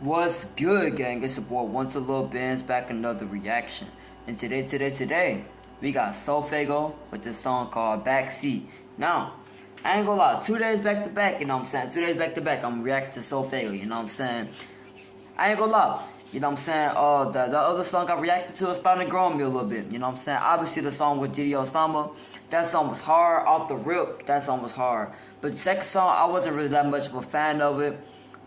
What's good, gang? It's your boy Once a Little Benz back another reaction. And today, today, today, we got Sofaygo with this song called Backseat. Now, I ain't gonna lie, two days back to back, you know what I'm saying? Two days back to back, I'm reacting to Sofaygo, you know what I'm saying? I ain't gonna lie, you know what I'm saying? Uh, the, the other song I reacted to is starting to grow on me a little bit, you know what I'm saying? Obviously, the song with Diddy Osama, that song was hard, off the rip, that song was hard. But the second song, I wasn't really that much of a fan of it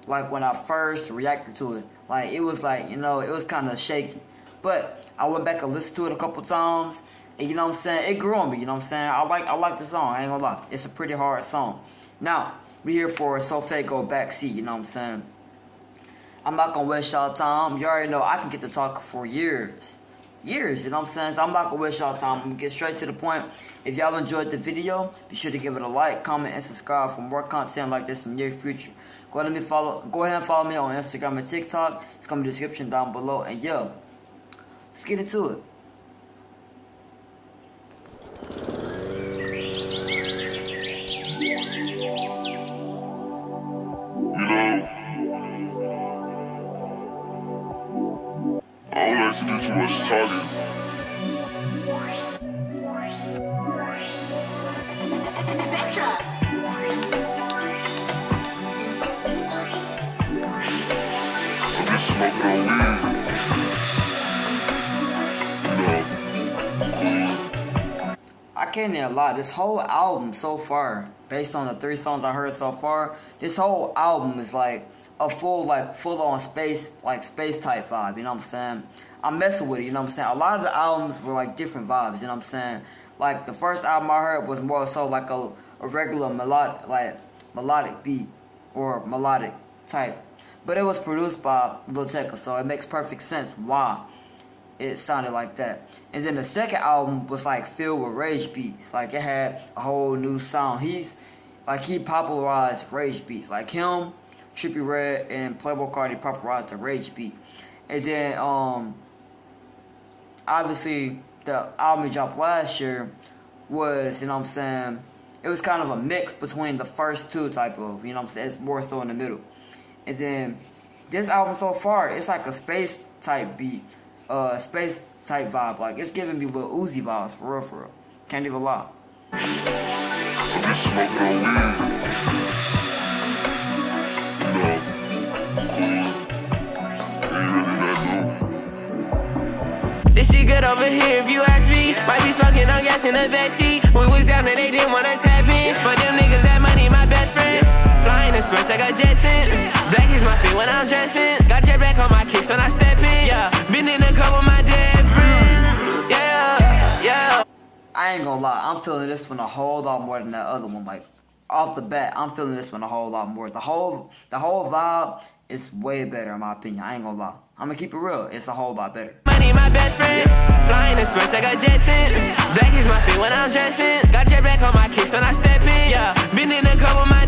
like when I first reacted to it. Like it was like, you know, it was kind of shaky. But I went back and listened to it a couple times. And you know what I'm saying? It grew on me, you know what I'm saying? I like I like the song, I ain't gonna lie. It's a pretty hard song. Now, we here for Sofaygo backseat, you know what I'm saying? I'm not gonna waste y'all time. You already know I can get to talk for years. Years, you know what I'm saying? So I'm not gonna waste y'all time. I'm gonna get straight to the point. If y'all enjoyed the video, be sure to give it a like, comment, and subscribe for more content like this in the near future. Go ahead and follow. Go ahead and follow me on Instagram and TikTok. It's gonna be description down below. And yo, let's get into it. I I can't even lie. This whole album so far, based on the three songs I heard so far, this whole album is like a full, like full on space, like space type vibe. You know what I'm saying? I'm messing with it. You know what I'm saying? A lot of the albums were like different vibes. You know what I'm saying? Like the first album I heard was more so like a, a regular melodic, like melodic beat or melodic type. But it was produced by Lil Tecca, so it makes perfect sense why it sounded like that. And then the second album was like filled with rage beats. Like it had a whole new sound. He's like he popularized rage beats. Like him, Trippie Redd, and Playboi Carti popularized the rage beat. And then um obviously the album he dropped last year was, you know what I'm saying, it was kind of a mix between the first two type of, you know what I'm saying, it's more so in the middle. And then this album so far, it's like a space type beat, uh, space type vibe. Like it's giving me Lil Uzi vibes for real, for real. Can't even lie. Over here if you ask me. Might be smoking on gas in the backseat. We was down and they didn't wanna tap in. For them niggas, that money my best friend. Flying in space like a Jetson. Black is my fit when I'm dressing. Got jet black on my kicks when I step in. Yeah, been in the car with my dead friends. Yeah, yeah. I ain't gonna lie, I'm feeling this one a whole lot more than that other one. Like off the bat, I'm feeling this one a whole lot more. The whole the whole vibe is way better in my opinion. I ain't gonna lie. I'm gonna keep it real. It's a whole lot better. Money my best friend. Flying in space like a Jetson. Black is my fit when I'm dressing. Got jet black on my kicks when I step in. Yeah, been in the car with my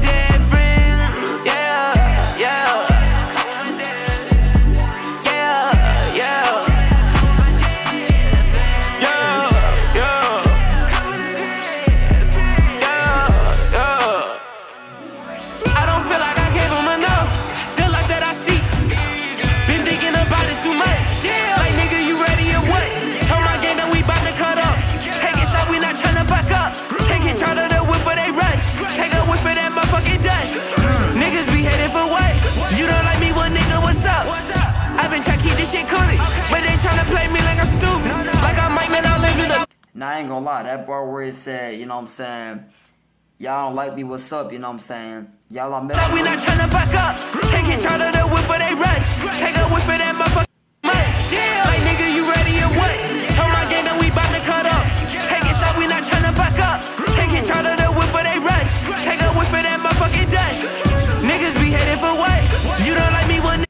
Now I ain't gonna lie, that bar where it said, you know what I'm saying, y'all don't like me, what's up, you know what I'm saying? Y'all are Like we not tryna fuck up. Take it, try to the whip for they rush. Take a whiff for that motherfucker. Like nigga, you ready or what? Told my gang that we bout to cut up. Take it, so we not tryna fuck up. Take it, try to the whip for they rush. Take a whiff for that motherfucking dust. Niggas be headed for what? You don't like me, what?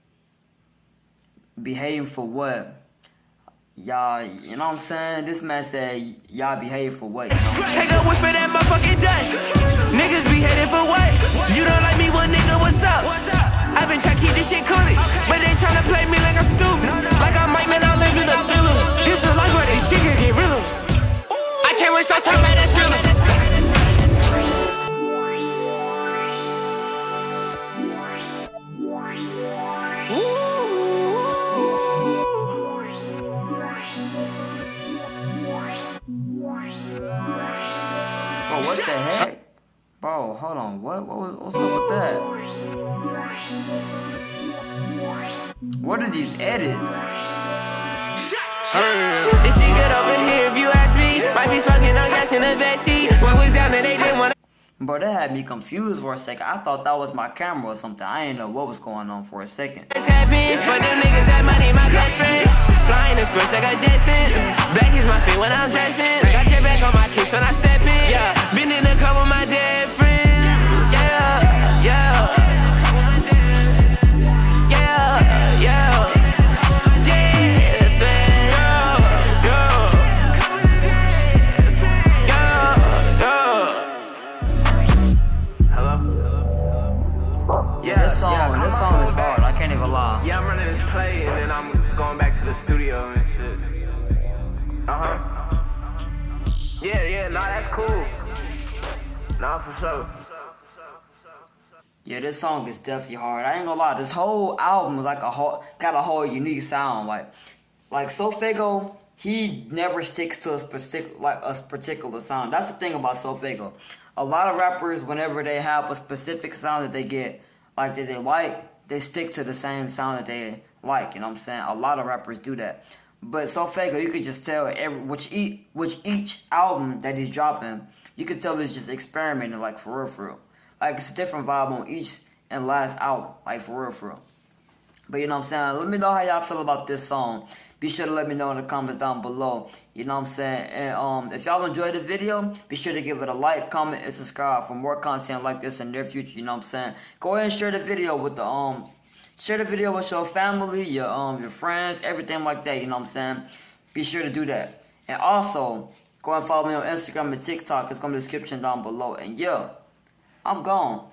behaving for what? Y'all, you know what I'm saying? This man said y'all behave for what? You know? Take a whiff for that motherfucking dust. Niggas be headed for what? You don't like me, what nigga, what's up? I've been trying to keep this shit coolie, but they tryna play me like I'm stupid. Heck? Bro, hold on. What? what was, what's up with that? What are these edits? This she good over here if you ask me. Might be smoking on gas in the backseat. We was down and they didn't wanna. Bro, that had me confused for a second. I thought that was my camera or something. I didn't know what was going on for a second. Tap in for them niggas that money, my best friend. Flying in space like a Jetson. Black is my fit when I'm dressing. Got your back on my kicks when I step in. Yeah, been Yeah, yeah, nah, that's cool. Nah, for sure. Yeah, this song is definitely hard. I ain't gonna lie, this whole album is like a whole got a whole unique sound. Like, like Sofaygo, he never sticks to a specific like a particular sound. That's the thing about Sofaygo. A lot of rappers, whenever they have a specific sound that they get, like that they like, they stick to the same sound that they like. You know what I'm saying? A lot of rappers do that. But Sofaygo, you could just tell every which each which each album that he's dropping, you could tell he's just experimenting like for real, for real. Like it's a different vibe on each and last album, like for real, for real. But you know what I'm saying? Let me know how y'all feel about this song. Be sure to let me know in the comments down below. You know what I'm saying? And um, if y'all enjoyed the video, be sure to give it a like, comment, and subscribe for more content like this in the near future. You know what I'm saying? Go ahead and share the video with the um, share the video with your family, your um, your friends, everything like that. You know what I'm saying? Be sure to do that. And also, go and follow me on Instagram and TikTok. It's gonna be in the description down below. And yeah. I'm gone.